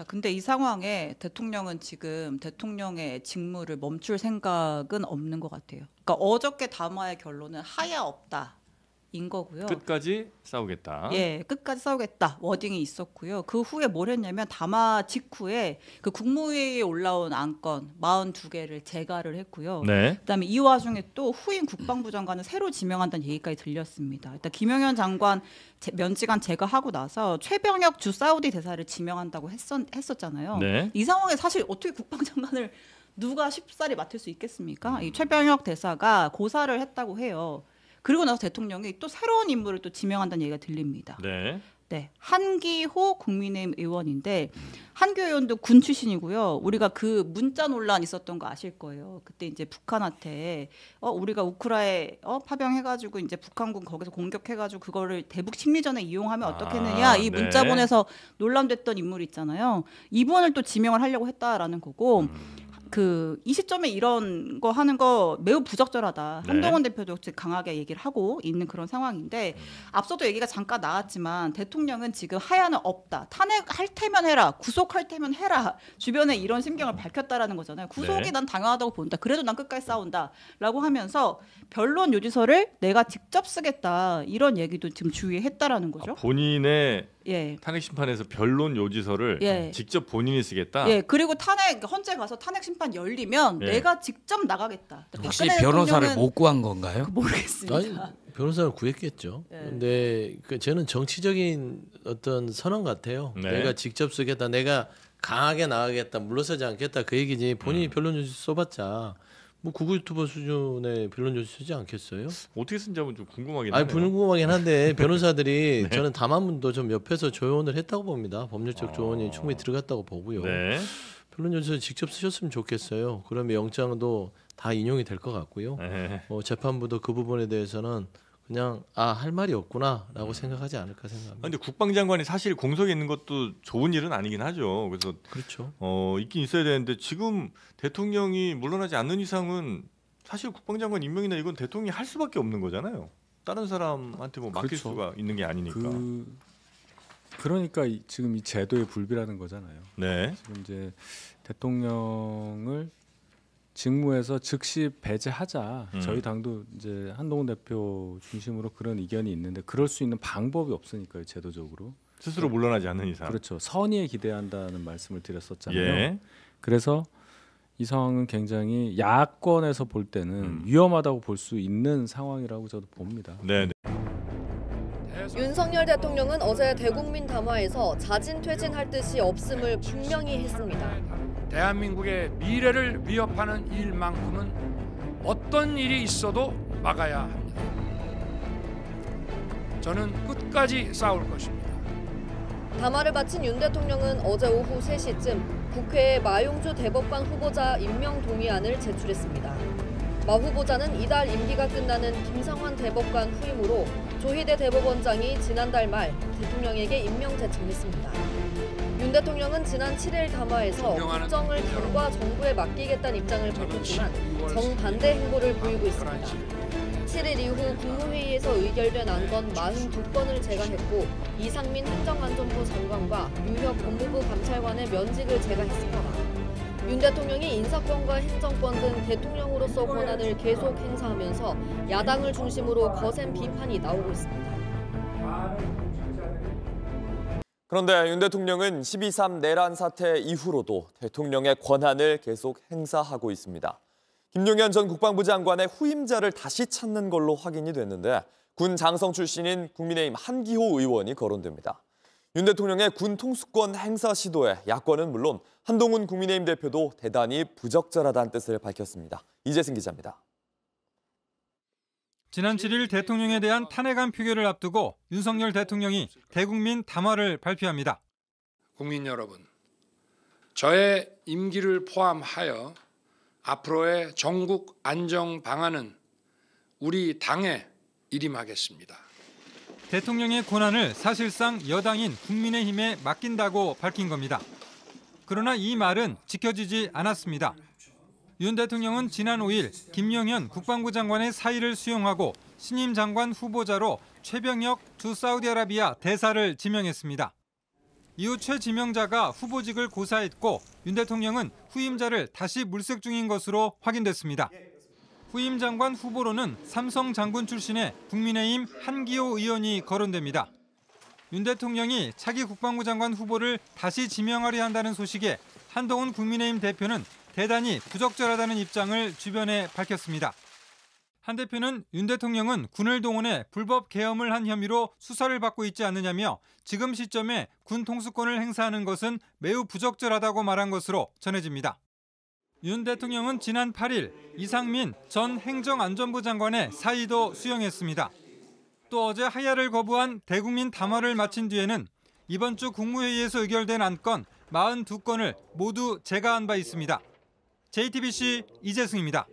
자, 근데 이 상황에 대통령은 지금 대통령의 직무를 멈출 생각은 없는 것 같아요. 그러니까 어저께 담화의 결론은 하야 없다. 인 거고요. 끝까지 싸우겠다. 예, 끝까지 싸우겠다 워딩이 있었고요. 그 후에 뭘 했냐면 담화 직후에 그 국무회의에 올라온 안건 42개를 재가를 했고요. 네. 그다음에 이 와중에 또 후임 국방부 장관을 새로 지명한다는 얘기까지 들렸습니다. 일단 김영현 장관 제- 면직안 제거하고 나서 최병혁 주 사우디 대사를 지명한다고 했었, 했었잖아요. 네. 이 상황에 사실 어떻게 국방장관을 누가 쉽사리 맡을 수 있겠습니까? 이 최병혁 대사가 고사를 했다고 해요. 그리고 나서 대통령이 또 새로운 인물을 또 지명한다는 얘기가 들립니다. 네. 네, 한기호 국민의힘 의원인데 한기호 의원도 군 출신이고요. 우리가 그 문자 논란 있었던 거 아실 거예요. 그때 이제 북한한테 어 우리가 우크라에 어 파병해가지고 이제 북한군 거기서 공격해가지고 그거를 대북 심리전에 이용하면 어떻겠느냐 아, 이 문자 네. 보내서 논란됐던 인물 있잖아요. 이분을 또 지명을 하려고 했다라는 거고. 음. 그 이 시점에 이런 거 하는 거 매우 부적절하다. 네. 한동훈 대표도 강하게 얘기를 하고 있는 그런 상황인데 음. 앞서도 얘기가 잠깐 나왔지만 대통령은 지금 하야는 없다. 탄핵할 테면 해라. 구속할 테면 해라. 주변에 이런 심경을 밝혔다라는 거잖아요. 구속이 네. 난 당연하다고 본다. 그래도 난 끝까지 싸운다라고 하면서 변론 요지서를 내가 직접 쓰겠다. 이런 얘기도 지금 주위에 했다라는 거죠. 아, 본인의 예. 탄핵 심판에서 변론 요지서를 예. 직접 본인이 쓰겠다. 예, 그리고 탄핵 헌재 가서 탄핵 심판 열리면 예. 내가 직접 나가겠다. 혹시 박근혜 변호사를 대통령은 못 구한 건가요? 모르겠습니다. 아니 변호사를 구했겠죠. 네. 근데 그 저는 정치적인 어떤 선언 같아요. 네. 내가 직접 쓰겠다, 내가 강하게 나가겠다, 물러서지 않겠다 그 얘기지. 본인이 음. 변론 조치 써봤자 뭐 구구 유튜버 수준의 변론 조치 쓰지 않겠어요? 어떻게 쓴지 한번 좀 궁금하긴 아니 하네요. 궁금하긴 한데 변호사들이 저는 담화문도 좀 옆에서 조언을 했다고 봅니다. 법률적 어. 조언이 충분히 들어갔다고 보고요. 네. 변론 조치 직접 쓰셨으면 좋겠어요. 그러면 영장도 다 인용이 될 것 같고요. 네. 뭐 재판부도 그 부분에 대해서는 그냥 아 할 말이 없구나라고 생각하지 않을까 아, 생각합니다. 근데 국방장관이 사실 공석에 있는 것도 좋은 일은 아니긴 하죠. 그래서 그렇죠. 어, 있긴 있어야 되는데 지금 대통령이 물러나지 않는 이상은 사실 국방장관 임명이나 이건 대통령이 할 수밖에 없는 거잖아요. 다른 사람한테 뭐 맡길 그렇죠. 수가 있는 게 아니니까. 그 그러니까 이- 지금 이 제도의 불비라는 거잖아요. 네. 지금 이제 대통령을 직무에서 즉시 배제하자. 음. 저희 당도 이제 한동훈 대표 중심으로 그런 의견이 있는데 그럴 수 있는 방법이 없으니까요, 제도적으로. 스스로 물러나지 않는 이상. 그렇죠. 선의에 기대한다는 말씀을 드렸었잖아요. 예. 그래서 이 상황은 굉장히 야권에서 볼 때는 음. 위험하다고 볼 수 있는 상황이라고 저도 봅니다. 네. 네. 윤석열 대통령은 어제 대국민 담화에서 자진 퇴진할 뜻이 없음을 분명히 했습니다. 대한민국의 미래를 위협하는 일만큼은 어떤 일이 있어도 막아야 합니다. 저는 끝까지 싸울 것입니다. 담화를 바친 윤 대통령은 어제 오후 3시쯤 국회에 마용주 대법관 후보자 임명 동의안을 제출했습니다. 마 후보자는 이달 임기가 끝나는 김상환 대법관 후임으로 조희대 대법원장이 지난달 말 대통령에게 임명 제청했습니다. 윤 대통령은 지난 7일 담화에서 국정을 당과 정부에 맡기겠다는 입장을 밝혔지만 정반대 행보를 보이고 있습니다. 7일 이후 국무회의에서 의결된 안건 42건을 제거했고 이상민 행정안전부 장관과 유혁 법무부 감찰관의 면직을 제거했습니다. 윤 대통령이 인사권과 행정권 등 대통령으로서 권한을 계속 행사하면서 야당을 중심으로 거센 비판이 나오고 있습니다. 그런데 윤 대통령은 12.3 내란 사태 이후로도 대통령의 권한을 계속 행사하고 있습니다. 김용현 전 국방부 장관의 후임자를 다시 찾는 걸로 확인이 됐는데 군 장성 출신인 국민의힘 한기호 의원이 거론됩니다. 윤 대통령의 군 통수권 행사 시도에 야권은 물론 한동훈 국민의힘 대표도 대단히 부적절하다는 뜻을 밝혔습니다. 이재승 기자입니다. 지난 7일 대통령에 대한 탄핵안 표결을 앞두고 윤석열 대통령이 대국민 담화를 발표합니다. 국민 여러분, 저의 임기를 포함하여 앞으로의 전국 안정 방안은 우리 당에 일임하겠습니다. 대통령의 권한을 사실상 여당인 국민의힘에 맡긴다고 밝힌 겁니다. 그러나 이 말은 지켜지지 않았습니다. 윤 대통령은 지난 5일 김영현 국방부 장관의 사의를 수용하고 신임 장관 후보자로 최병혁 주 사우디아라비아 대사를 지명했습니다. 이후 최 지명자가 후보직을 고사했고 윤 대통령은 후임자를 다시 물색 중인 것으로 확인됐습니다. 후임 장관 후보로는 삼성 장군 출신의 국민의힘 한기호 의원이 거론됩니다. 윤 대통령이 차기 국방부 장관 후보를 다시 지명하려 한다는 소식에 한동훈 국민의힘 대표는 대단히 부적절하다는 입장을 주변에 밝혔습니다. 한 대표는 윤 대통령은 군을 동원해 불법 계엄을 한 혐의로 수사를 받고 있지 않느냐며 지금 시점에 군 통수권을 행사하는 것은 매우 부적절하다고 말한 것으로 전해집니다. 윤 대통령은 지난 8일 이상민 전 행정안전부 장관의 사의도 수용했습니다. 또 어제 하야를 거부한 대국민 담화를 마친 뒤에는 이번 주 국무회의에서 의결된 안건 42건을 모두 제거한 바 있습니다. JTBC 이재승입니다.